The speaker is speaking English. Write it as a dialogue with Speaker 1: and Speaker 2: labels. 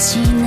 Speaker 1: しい